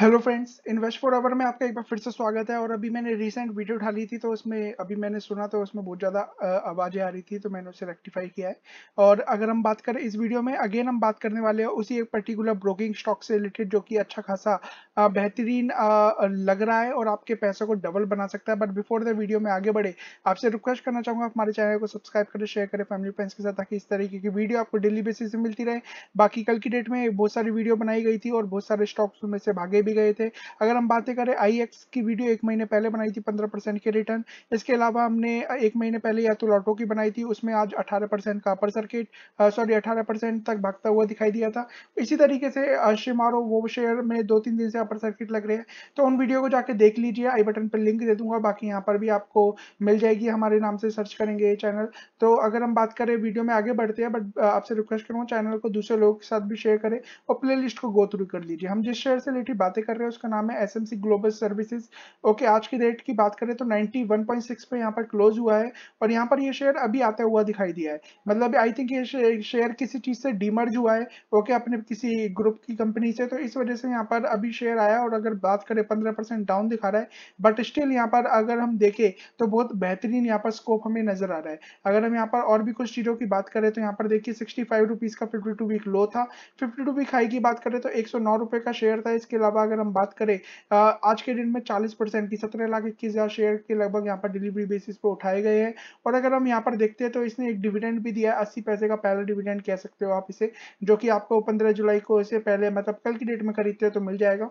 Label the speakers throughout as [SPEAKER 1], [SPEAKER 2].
[SPEAKER 1] Hello friends invest for hour में आपका एक बार फिर से स्वागत है और अभी मैंने रिसेंट वीडियो डाली थी तो उसमें अभी मैंने सुना तो उसमें बहुत ज़्यादा आवाज़ें आ रही थी तो मैंने उसे रेक्टिफाई किया है। और अगर हम बात करें इस वीडियो में अगेन हम बात करने वाले हैं उसी एक पर्टिकुलर ब्रोकिंग स्टॉक से रिलेटेड जो कि अच्छा खासा बेहतरीन लग रहा है और आपके पैसों को डबल बना सकता है। बट बिफोर द वीडियो में आगे बढ़े, आपसे रिक्वेस्ट करना चाहूँगा, हमारे चैनल को सब्सक्राइब करें शेयर करें फैमिली फ्रेंड्स के साथ, ताकि इस तरीके की वीडियो आपको डेली बेसिस से मिलती रहे। बाकी कल की डेट में बहुत सारी वीडियो बनाई गई थी और बहुत सारे स्टॉक्स में से भागे भी गए थे। अगर हम बातें करें आई की वीडियो एक महीने पहले बनाई थी, पंद्रह के रिटर्न इसके अलावा हमने एक महीने पहले या तो लॉटो की बनाई थी, उसमें आज अठारह का अपर सर्किट सॉरी अठारह तक भागता हुआ दिखाई दिया था। इसी तरीके से शिमारो वो शेयर में दो तीन दिन से अपर सर्किट लग रहे हैं। तो उन वीडियो को जाके देख लीजिए आई बटन पर लिंक दे दूँगा, बाकी यहाँ पर भी आपको मिल जाएगी, हमारे नाम से सर्च करेंगे ये चैनल तो अगर हम बात करें वीडियो में आगे बढ़ते हैं बट आपसे रिक्वेस्ट करूँगा चैनल को दूसरे लोगों के साथ भी शेयर करें और प्ले को गो थ्रू कर लीजिए। हम जिस शेयर से रिलेटेड बातें कर रहे हैं, उसका नाम है एसएमसी ग्लोबल सर्विसेज़ ओके आज की डेट की बात करें तो 91.6 पे यहाँ पर क्लोज हुआ है और यहाँ पर ये शेयर अभी आता हुआ दिखाई दिया है। मतलब आई थिंक ये शेयर किसी चीज़ से डिमर्ज हुआ है ओके अपने किसी ग्रुप की कंपनी से तो इस वजह से यहाँ पर अभी शेयर आया और अगर बात करें पंद्रह डाउन दिखा रहा है बट स्टिल यहाँ पर अगर हम देखें तो बहुत बेहतरीन यहाँ पर स्कोप हमें नज़र आ रहा है। अगर हम यहाँ पर और भी कुछ चीज़ों की बात करें तो यहाँ पर देखिए सिक्सटी फाइव रुपीज़ का फिफ्टी टू वीक लो था। फिफ्टी टू वीक हाई की बात करें तो एक सौ नौ रुपए का शेयर था, इसके अलावा अगर हम बात करें आज के दिन में 40 परसेंट की सत्रह लाख इक्कीस हज़ार शेयर के लगभग यहाँ पर डिलीवरी बेसिस पे उठाए गए हैं। और अगर हम यहाँ पर देखते हैं तो इसने एक डिविडेंड भी दिया है, अस्सी पैसे का पहला डिविडेंड कह सकते हो आप इसे, जो कि आपको पंद्रह जुलाई को इसे पहले मतलब कल की डेट में खरीदते हो तो मिल जाएगा।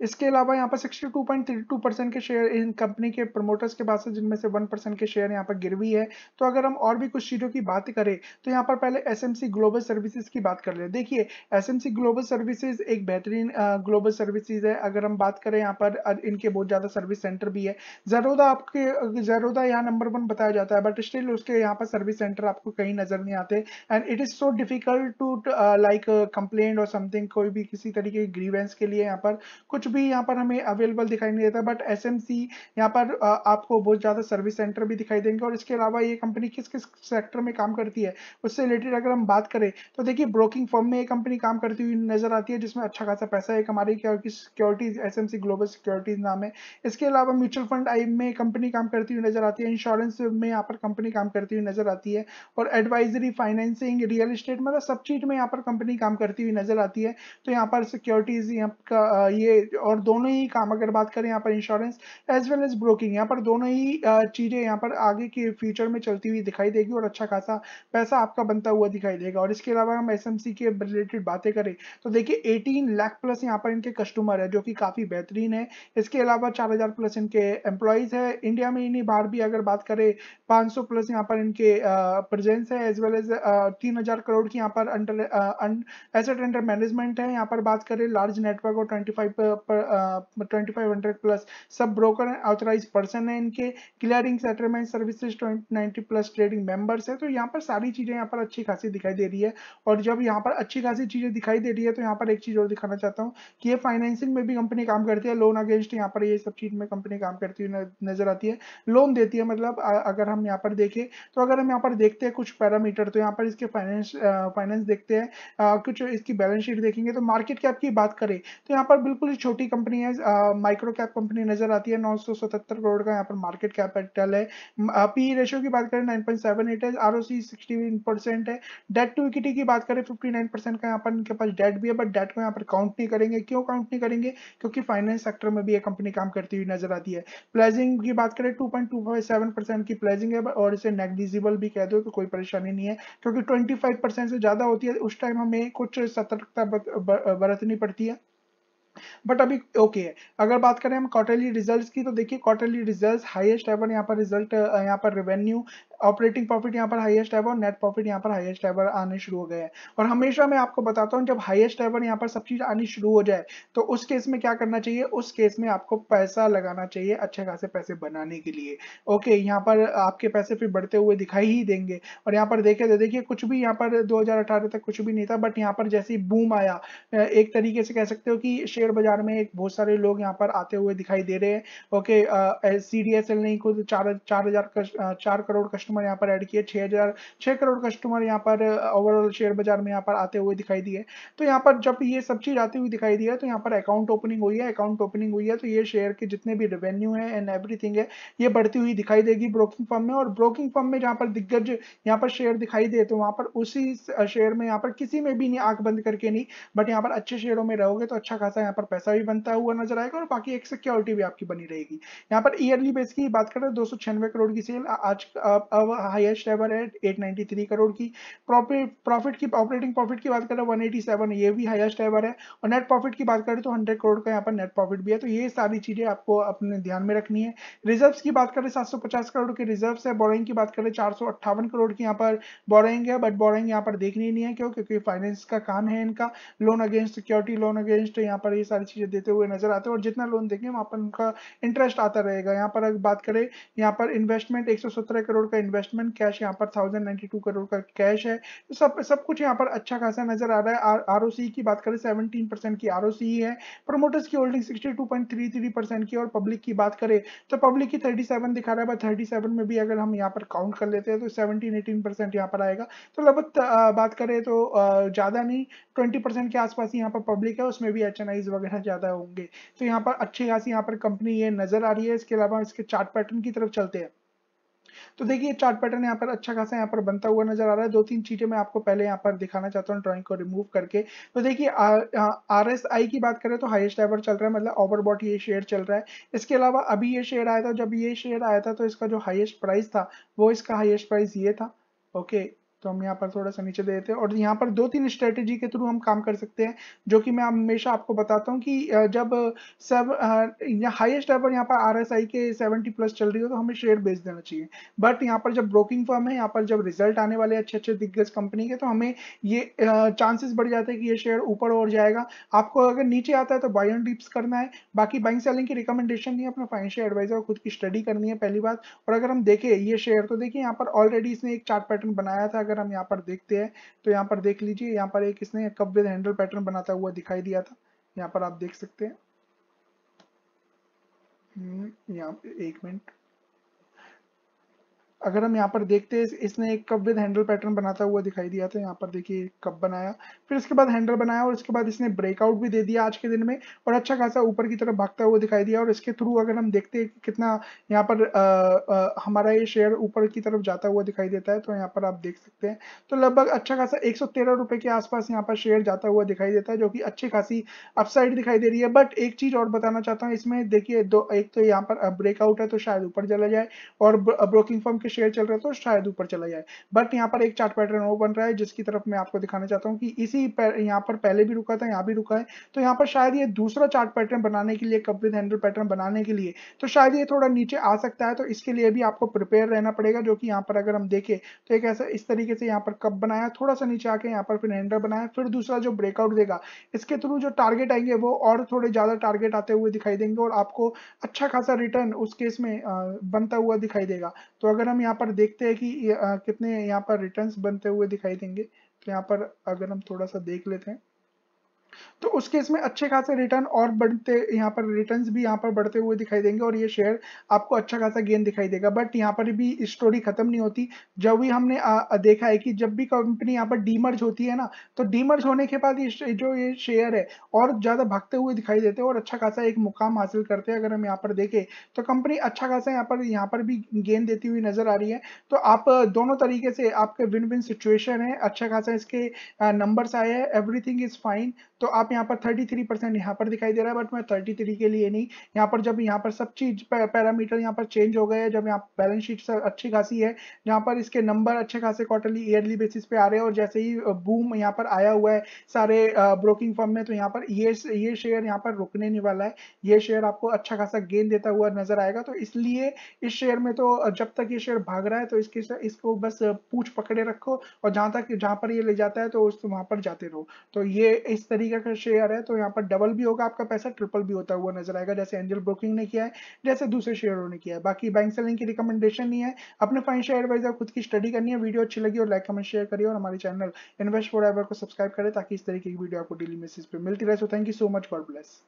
[SPEAKER 1] इसके अलावा यहाँ पर 62.32 परसेंट के शेयर इन कंपनी के प्रमोटर्स के पास है जिनमें से 1 परसेंट के शेयर यहाँ पर गिरवी है। तो अगर हम और भी कुछ चीज़ों की बात करें तो यहाँ पर पहले एसएमसी ग्लोबल सर्विसेज़ की बात कर ले। देखिए एस ग्लोबल सर्विसेज़ एक बेहतरीन ग्लोबल सर्विसेज़ है। अगर हम बात करें यहाँ पर इनके बहुत ज़्यादा सर्विस सेंटर भी है। जरोदा आपके जरोदा यहाँ नंबर वन बताया जाता है बट स्टिल उसके यहाँ पर सर्विस सेंटर आपको कहीं नज़र नहीं आते। And it is so difficult to like complain और समथिंग कोई भी किसी तरीके की ग्रीवेंस के लिए यहाँ पर कुछ भी यहाँ पर हमें अवेलेबल दिखाई नहीं देता बट एस एम सी यहाँ पर आपको बहुत ज़्यादा सर्विस सेंटर भी दिखाई देंगे और इसके अलावा ये कंपनी किस किस सेक्टर में काम करती है, उससे रिलेटेड अगर हम बात करें तो देखिए ब्रोकिंग फर्म में ये कंपनी काम करती हुई नज़र आती है, जिसमें अच्छा खासा पैसा है हमारी securities S M C global securities नाम है। इसके अलावा म्यूचुअल फंड आई में कंपनी काम करती हुई नज़र आती है इंश्योरेंस में यहाँ पर कंपनी काम करती हुई नज़र आती है और एडवाइजरी फाइनेंसिंग रियल इस्टेट मतलब सब चीज़ में यहाँ पर कंपनी काम करती हुई नज़र आती है। तो यहाँ पर सिक्योरिटीज यहाँ का ये और दोनों ही काम अगर बात करें यहाँ पर insurance as well as broking यहाँ पर दोनों ही चीज़ें यहाँ पर आगे के फ्यूचर में चलती हुई दिखाई देगी और अच्छा खासा पैसा आपका बनता हुआ दिखाई देगा। और इसके अलावा हम एसएमसी के रिलेटेड बातें करें तो देखिए एटीन लाख प्लस यहाँ पर इनके कस्टमर है जो कि काफ़ी बेहतरीन है। इसके अलावा चार हज़ार प्लस इनके एम्प्लॉयज़ है। इंडिया में इन्हीं बाहर भी अगर बात करें 500 प्लस यहाँ पर इनके प्रेजेंस है एज वेल एज तीन हज़ार करोड़ की यहाँ पर अंडर एसेट अंडर मैनेजमेंट है। यहाँ पर बात करें लार्ज नेटवर्क और twenty five twenty five hundred plus सब ब्रोकर ऑथराइज पर्सन है इनके clearing settlement services ninety plus trading members है तो यहाँ पर सारी चीज़ें यहाँ पर अच्छी खासी दिखाई दे रही है। और जब यहाँ पर अच्छी खासी चीज़ें दिखाई दे रही है तो यहाँ पर एक चीज़ और दिखाना चाहता हूँ कि ये फाइनेंसिंग में भी कंपनी काम करती है लोन अगेंस्ट यहाँ पर ये सब चीज़ में कंपनी काम करती हुई नज़र आती है। लोन देती है मतलब अगर हम यहाँ पर देखें तो अगर हम यहाँ पर देखते हैं कुछ पैरामीटर तो यहाँ पर इसके फाइनेंस फाइनेंस देखते हैं कुछ इसकी बैलेंस शीट देखेंगे तो मार्केट कैप की बात करें तो यहाँ पर बिल्कुल ही छोटी कंपनी है माइक्रो कैप कंपनी नज़र आती है, नौ करोड़ का यहाँ पर मार्केट कैपिटल है। पी रेशियो की बात करें 9.78 है आर ओ सी परसेंट है। डेट टू इक्विटी की बात करें 59 परसेंट का यहाँ पर इनके पास डेट भी है बट डेट को यहाँ पर काउंट नहीं करेंगे। क्यों काउंट नहीं करेंगे? क्योंकि फाइनेंस सेक्टर में भी ये कंपनी काम करती हुई नज़र आती है। प्लेजिंग की बात करें two point two five seven percent की प्लेजिंग है, और इसे नेग्लिजिबल भी कह दो तो कोई परेशानी नहीं है, क्योंकि ट्वेंटी फाइव परसेंट से ज़्यादा होती है। उस टाइम हमें कुछ सतर्कता बरतनी पड़ती है। बट अभी ओके है अगर बात करें हम क्वार्टरली रिजल्ट्स की तो देखिए क्वार्टरली रिजल्ट्स हाईएस्ट एवर यहाँ पर रिज़ल्ट यहाँ पर रेवेन्यू ऑपरेटिंग प्रॉफिट यहाँ पर हाईएस्ट एवर नेट प्रॉफिट यहाँ पर हाईएस्ट एवर आने शुरू हो गए हैं। और हमेशा मैं आपको बताता हूँ, जब हाईएस्ट एवर यहाँ पर सब चीज़ आनी शुरू हो जाए तो उस केस में क्या करना चाहिए? उस केस में आपको पैसा लगाना चाहिए अच्छे खासे पैसे बनाने के लिए। ओके यहाँ पर आपके पैसे फिर बढ़ते हुए दिखाई ही देंगे। और यहाँ पर देखे तो देखिए, कुछ भी यहाँ पर 2018 तक कुछ भी नहीं था बट यहाँ पर जैसे बूम आया एक तरीके से कह सकते हो कि शेयर बाज़ार में एक बहुत सारे लोग यहाँ पर आते हुए दिखाई दे रहे हैं। Okay C D S L नहीं, खुद चार चार हज़ार चार करोड़ कस्टमर कस्टमर यहाँ पर ऐड किए, छह हज़ार, छह करोड़ कस्टमर यहाँ पर ओवरऑल शेयर बाज़ार में यहाँ पर आते हुए दिखाई दिए। तो यहाँ पर जब ये सब चीज़ आती हुई दिखाई दिया तो यहाँ पर अकाउंट ओपनिंग हुई है अकाउंट ओपनिंग हुई है तो ये शेयर के जितने भी रेवेन्यू है एंड एवरीथिंग है, ये बढ़ती हुई दिखाई देगी ब्रोकिंग फर्म में। और ब्रोकिंग फर्म में जहाँ पर दिग्गज यहाँ पर शेयर दिखाई दे तो वहाँ पर उसी शेयर में यहाँ पर किसी में भी नहीं, आँख बंद करके नहीं बट यहाँ पर अच्छे शेयरों में रहोगे तो अच्छा खासा यहाँ पर पैसा भी बनता हुआ नज़र आएगा और बाकी एक सिक्योरिटी भी आपकी बनी रहेगी। यहाँ पर ईयरली बेस की बात करें दो सौ छियानवे करोड़ की सेल आज अब हाईएस्ट एवर है एट करोड़ की। प्रॉफिट प्रॉफिट की ऑपरेटिंग प्रॉफिट की बात करें 187 ये भी हाईएस्ट एवर है। और नेट प्रॉफिट की बात करें तो 100 करोड़ का यहाँ पर नेट प्रॉफिट भी है। तो ये सारी चीज़ें आपको अपने ध्यान में रखनी है। रिजर्व्स की बात करें 750 करोड़ के रिजर्व्स है। बोरिंग की बात करें, चार करोड़ की यहाँ पर बोरिंग है। बट बोरिंग यहाँ पर देखनी नहीं है क्यों? क्योंकि फाइनेंस का काम है इनका। Loan against security loan against यहाँ पर ये सारी चीज़ें देते हुए नज़र आते हैं। और जितना लोन देंगे वहाँ पर उनका इंटरेस्ट आता रहेगा। यहाँ पर बात करें, यहाँ पर इन्वेस्टमेंट एक सौ सत्रह करोड़ का इन्वेस्टमेंट कैश यहाँ पर थाउज़ेंड करोड़ का कैश है। तो सब सब कुछ यहाँ पर अच्छा खासा नज़र आ रहा है। आर ओ की बात करें सेवनटीन परसेंट की आरओसी है प्रोमोटर्स की holding sixty two point three three percent की और पब्लिक की बात करें तो पब्लिक की थर्टी सेवन दिखा रहा है। थर्टी सेवन में भी अगर हम यहाँ पर काउंट कर लेते हैं तो सेवनटीन एटीन परसेंट यहाँ पर आएगा। तो लगभग बात करें तो ज़्यादा नहीं ट्वेंटी परसेंट के आसपास यहाँ पर पब्लिक है। उसमें भी एच वगैरह ज़्यादा होंगे। तो यहाँ पर अच्छी खासी यहाँ पर कंपनी ये नज़र आ रही है। इसके अलावा इसके चार्ट पैटर्न की तरफ़ चलते हैं। तो देखिए चार्ट पैटर्न यहाँ पर अच्छा खासा यहाँ पर बनता हुआ नज़र आ रहा है। दो तीन चीज़ें मैं आपको पहले यहाँ पर दिखाना चाहता हूँ ड्रॉइंग को रिमूव करके। तो देखिए आर एस आई की बात करें तो हाइस्ट एवर चल रहा है मतलब ओवरबॉट ये शेयर चल रहा है। इसके अलावा अभी ये शेयर आया था, जब ये शेयर आया था तो इसका जो हाइएस्ट प्राइस था, वो इसका हाइएस्ट प्राइस ये था ओके तो हम यहाँ पर थोड़ा सा नीचे दे देते हैं। और यहाँ पर दो तीन स्ट्रेटेजी के थ्रू हम काम कर सकते हैं, जो कि मैं हमेशा आपको बताता हूँ कि जब सब हाईएस्ट लेवल यहाँ पर आरएसआई के 70 प्लस चल रही हो तो हमें शेयर बेच देना चाहिए। बट यहाँ पर जब ब्रोकिंग फर्म है, यहाँ पर जब रिज़ल्ट आने वाले अच्छे अच्छे दिग्गज कंपनी के तो हमें ये चांसेस बढ़ जाते हैं कि ये शेयर ऊपर और जाएगा। आपको अगर नीचे आता है तो बाई एंड डिप्स करना है। बाकी बाइंग सेलिंग की रिकमेंडेशन नहीं है, अपना फाइनेंशियल एडवाइजर खुद की स्टडी करनी है, पहली बात। और अगर हम देखें, ये शेयर तो देखिए यहाँ पर ऑलरेडी इसने एक चार्ट पैटर्न बनाया था अगर हम यहाँ पर देखते हैं तो यहाँ पर देख लीजिए यहाँ पर एक इसने कप विद हैंडल पैटर्न बनाता हुआ दिखाई दिया था। यहाँ पर आप देख सकते हैं। हम्म, यहाँ एक मिनट। अगर हम यहाँ पर देखते हैं इसने एक कप विद हैंडल पैटर्न बनाता हुआ दिखाई दिया था यहाँ पर देखिए कप बनाया। फिर इसके बाद हैंडल बनाया और इसके बाद इसने ब्रेकआउट भी दे दिया आज के दिन में और अच्छा खासा ऊपर की तरफ़ भागता हुआ दिखाई दिया और इसके थ्रू अगर हम देखते हैं कितना यहाँ पर आ, आ, हमारा ये शेयर ऊपर की तरफ़ जाता हुआ दिखाई देता है तो यहाँ पर आप देख सकते हैं। तो लगभग अच्छा खासा एक रुपए के आसपास यहाँ पर शेयर जाता हुआ दिखाई देता है जो कि अच्छी खासी अपसाइड दिखाई दे रही है। बट एक चीज़ और बताना चाहता हूँ इसमें देखिए दो एक तो यहाँ पर ब्रेकआउट है तो शायद ऊपर चला जाए और ब्रोकिंग फर्म के शेयर चल रहे तो शायद ऊपर चला जाए। बट यहाँ पर एक चार्ट पैटर्न वो बन रहा है, जिसकी तरफ़ मैं आपको दिखाना चाहता हूँ कि इसी यहाँ पर पहले भी रुका था, यहाँ भी रुका है। तो यहाँ पर शायद ये दूसरा चार्ट पैटर्न बनाने के लिए कप विद हैंडल पैटर्न बनाने के लिए तो शायद ये थोड़ा नीचे आ सकता है। तो इसके लिए भी आपको प्रिपेयर रहना पड़ेगा, जो कि यहाँ पर अगर हम देखें तो एक ऐसा, इस तरीके से यहाँ पर कप बनाया, थोड़ा सा नीचे आके यहाँ पर फिर हैंडल बनाया, फिर दूसरा जो ब्रेकआउट देगा, इसके थ्रू जो टारगेट आएँगे, वो और थोड़े ज़्यादा टारगेट आते हुए दिखाई देंगे और आपको अच्छा खासा रिटर्न उस केस में बनता हुआ दिखाई देगा। तो अगर हम यहाँ पर देखते हैं कि कितने यहाँ पर रिटर्न्स बनते हुए दिखाई देंगे। तो यहाँ पर अगर हम थोड़ा सा देख लेते हैं। तो उस केस में अच्छे खासे रिटर्न और बढ़ते, यहाँ पर रिटर्न भी यहाँ पर बढ़ते हुए दिखाई देंगे और ये शेयर आपको अच्छा खासा गेन दिखाई देगा। बट यहाँ पर भी स्टोरी खत्म नहीं होती। जब भी हमने देखा है कि जब भी कंपनी यहाँ पर डीमर्ज होती है ना तो डीमर्ज होने के बाद जो ये शेयर है, और ज़्यादा भागते हुए दिखाई देते हैं और अच्छा खासा एक मुकाम हासिल करते हैं अगर हम यहाँ पर देखें तो कंपनी अच्छा खासा यहाँ पर यहाँ पर भी गेन देती हुई नज़र आ रही है। तो आप दोनों तरीके से आपके विन विन सिचुएशन है। अच्छा खासा इसके नंबर्स आए हैं। एवरीथिंग इज़ फाइन तो आप यहाँ पर 33 परसेंट यहाँ पर दिखाई दे रहा है बट मैं 33 के लिए नहीं। यहाँ पर जब यहाँ पर सब चीज़ पैरामीटर यहाँ पर चेंज हो गए जब यहाँ बैलेंस शीट अच्छी खासी है, जहाँ पर इसके नंबर अच्छे खासे क्वार्टरली ईयरली बेसिस पे आ रहे हैं और जैसे ही बूम यहाँ पर आया हुआ है सारे ब्रोकिंग फर्म में तो यहाँ पर ये ये शेयर यहाँ पर रुकने नहीं वाला है। ये शेयर आपको अच्छा खासा गेन देता हुआ नज़र आएगा तो इसलिए इस शेयर में तो जब तक ये शेयर भाग रहा है तो इसके इसको बस पूछ पकड़े रखो और जहाँ तक, जहाँ पर ये ले जाता है तो उस, वहाँ पर जाते रहो। तो ये इस तरीके का शेयर है तो यहाँ पर डबल भी होगा, आपका पैसा ट्रिपल भी होता हुआ नज़र आएगा, जैसे एंजल ब्रोकिंग ने किया है, जैसे दूसरे शेयरों ने किया है। बाकी बैंक सेलिंग की रिकमेंडेशन नहीं है। अपने फाइनेंशियल एडवाइजर खुद की स्टडी करनी है वीडियो अच्छी लगी और लाइक कमेंट शेयर करिए और हमारे चैनल इन्वेस्ट फॉर को सब्सक्राइब करें, ताकि इस तरीके की वीडियो आपको डेली मैसेज पे मिलती रहे। So thank you so much God bless